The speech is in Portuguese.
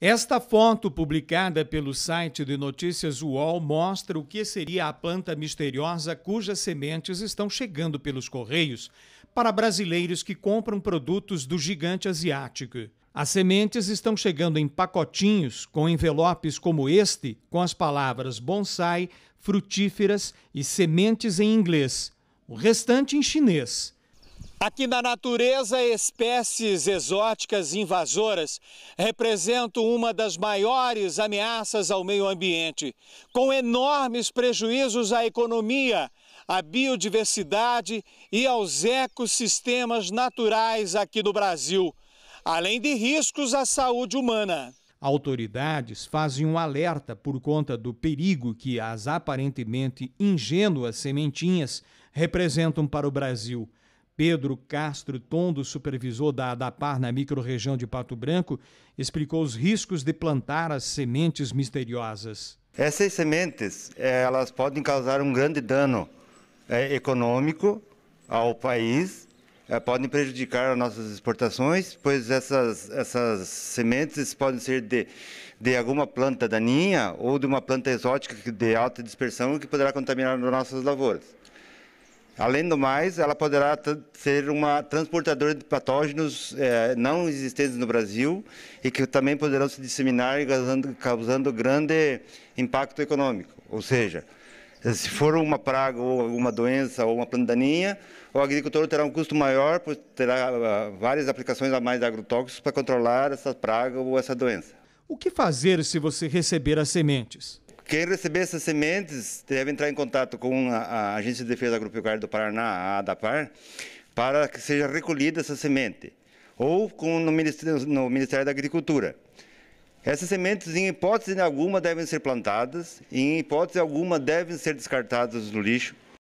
Esta foto, publicada pelo site de notícias UOL, mostra o que seria a planta misteriosa cujas sementes estão chegando pelos correios para brasileiros que compram produtos do gigante asiático. As sementes estão chegando em pacotinhos com envelopes como este, com as palavras bonsai, frutíferas e sementes em inglês, o restante em chinês. Aqui na natureza, espécies exóticas invasoras representam uma das maiores ameaças ao meio ambiente, com enormes prejuízos à economia, à biodiversidade e aos ecossistemas naturais aqui do Brasil, além de riscos à saúde humana. Autoridades fazem um alerta por conta do perigo que as aparentemente ingênuas sementinhas representam para o Brasil. Pedro Castro Tondo, supervisor da ADAPAR na microrregião de Pato Branco, explicou os riscos de plantar as sementes misteriosas. Essas sementes, eh, elas podem causar um grande dano é, econômico ao país, é, podem prejudicar as nossas exportações, pois essas, essas sementes podem ser de, de alguma planta daninha ou de uma planta exótica de alta dispersão que poderá contaminar as nossas lavouras. Além do mais, ela poderá ser uma transportadora de patógenos é, não existentes no Brasil e que também poderão se disseminar causando, causando grande impacto econômico. Ou seja, se for uma praga ou alguma doença ou uma planta daninha, o agricultor terá um custo maior, pois terá ah, várias aplicações a mais de agrotóxicos para controlar essa praga ou essa doença. O que fazer se você receber as sementes? Quem receber essas sementes deve entrar em contato com a, a Agência de Defesa Agropecuária do Paraná, a ADAPAR, para que seja recolhida essa semente, ou com no Ministério, no Ministério da Agricultura. Essas sementes, em hipótese alguma, devem ser plantadas, em hipótese alguma, devem ser descartadas no lixo,